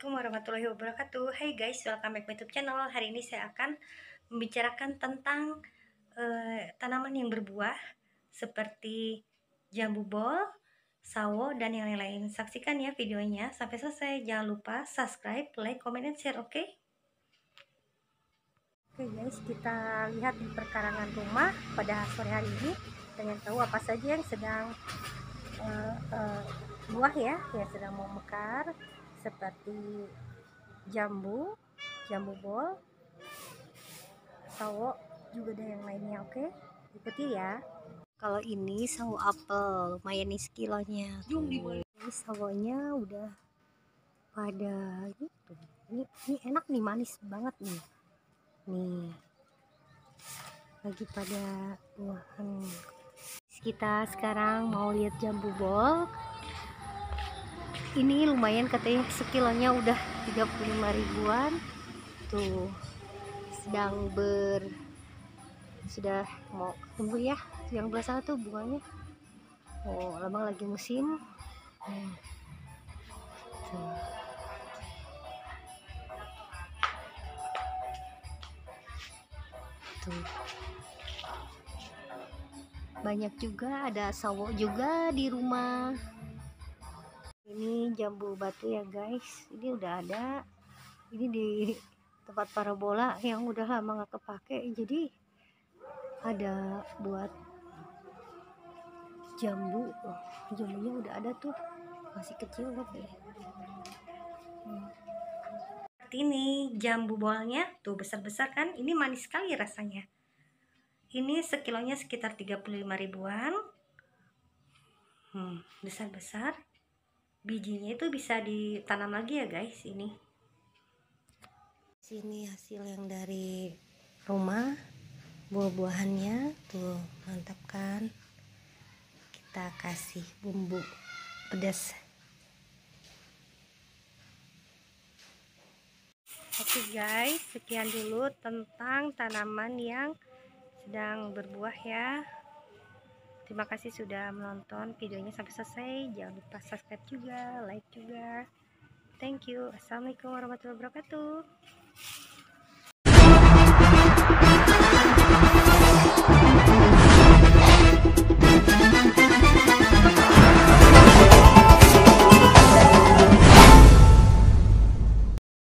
warahmatullahi wabarakatuh. Hai guys, welcome back to youtube channel. Hari ini saya akan membicarakan tentang uh, tanaman yang berbuah Seperti jambu bol, sawo, dan yang lain-lain. Saksikan ya videonya. Sampai selesai Jangan lupa subscribe, like, comment, dan share, oke? Okay? Oke okay guys, kita lihat di perkarangan rumah pada sore hari ini. Dengan tahu apa saja yang sedang uh, uh, buah ya Yang sedang mau mekar seperti jambu jambu bol sawo juga ada yang lainnya oke? Okay? ikuti ya. Kalau ini sawo apel lumayan nih kilonya ini sawonya udah pada gitu ini ini enak nih manis banget nih. Nih. Lagi pada buahan. Kita sekarang mau lihat jambu bol ini lumayan katanya sekilonya udah 35 ribuan. Tuh sedang ber sudah mau tumbuh ya. Yang belah sana tuh bunganya. Oh lama lagi musim. Tuh. tuh. Banyak juga ada sawo juga di rumah ini jambu batu ya guys. Ini udah ada. Ini di tempat parabola yang udah lama nggak kepake. Jadi ada buat jambu. Oh, jambunya udah ada tuh. Masih kecil tapi hmm. seperti ini jambu bolnya tuh besar-besar kan? Ini manis sekali rasanya. Ini sekilonya sekitar 35 ribuan. Hmm, besar-besar bijinya itu bisa ditanam lagi ya guys ini. Sini hasil yang dari rumah buah-buahannya. Tuh mantap kan? Kita kasih bumbu pedas. Oke guys sekian dulu tentang tanaman yang sedang berbuah ya Terima kasih sudah menonton videonya sampai selesai. Jangan lupa subscribe juga, like juga. Thank you. Assalamualaikum warahmatullahi wabarakatuh.